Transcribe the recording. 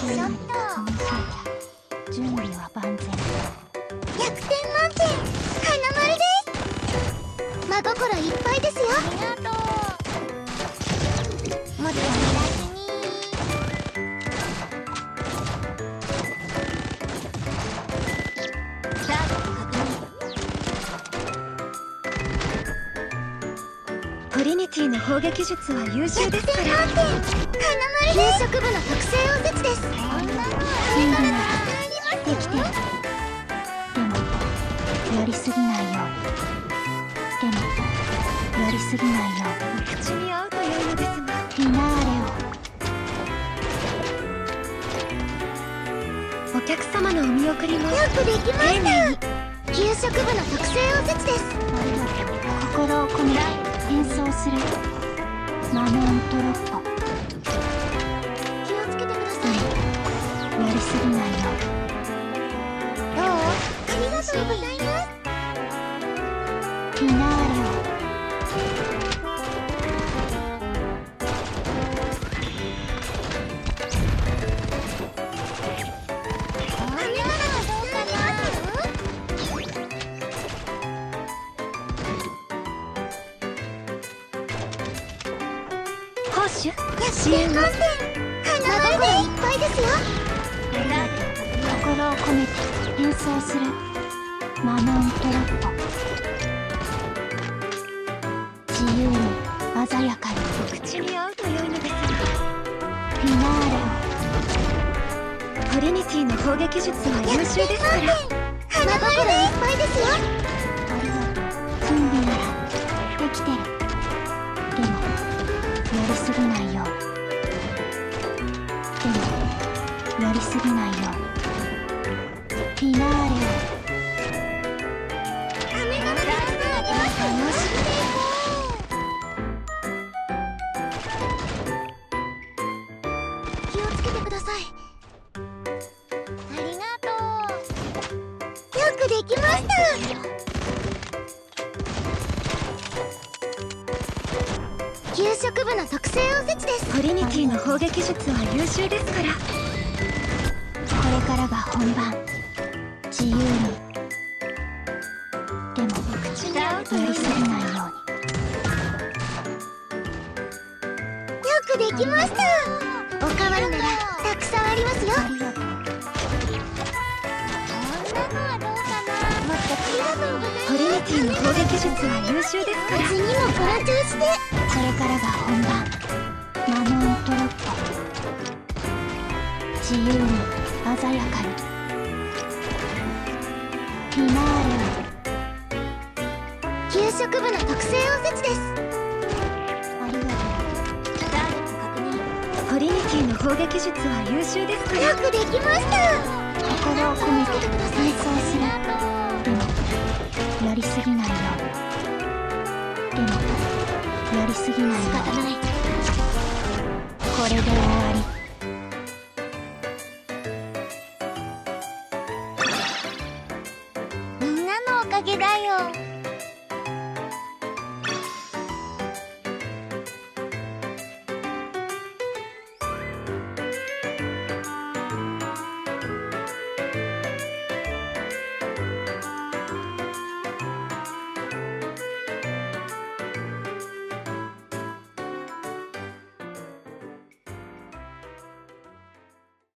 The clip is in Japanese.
ショット準備は万全100点満点花丸です真心いっとうもっとにターゲット確認トリニティの砲撃術は優秀ですから100点満点花丸です給食部の特製おすぎないよう口に合うと良いのですがフィナーレをお客様のお見送りもよくできました給食部の特製おせちです心を込めて演奏するマノントロッポ気をつけてください。やりすぎないよどうありがとうございますフィナーレあ心を込めて演奏するマノントロッポ自由に鮮やかに口に合うと良いのですがフィナーレをトリニティの砲撃術は優秀ですから花丸でいっぱいですよありがとう準備ならできてる。でもやりすぎないようでもやりすぎないようフィナーレできました。給食部の特製おせちです。トリニティの砲撃術は優秀ですから。これからが本番。自由に。でもやりすぎないよよくできました。おかわりならたくさんティの砲撃術は優秀ですから。次もこの調子でこれからが本番マノントロッポ自由に鮮やかに。フィナー給食部の特製おせちです。レをありがとターゲット確認トリニティの砲撃術は優秀ですから。よくできました。う心を込めて演奏するやりすぎないよ。でもやりすぎない仕方ない。これで終わり。みんなのおかげだよ。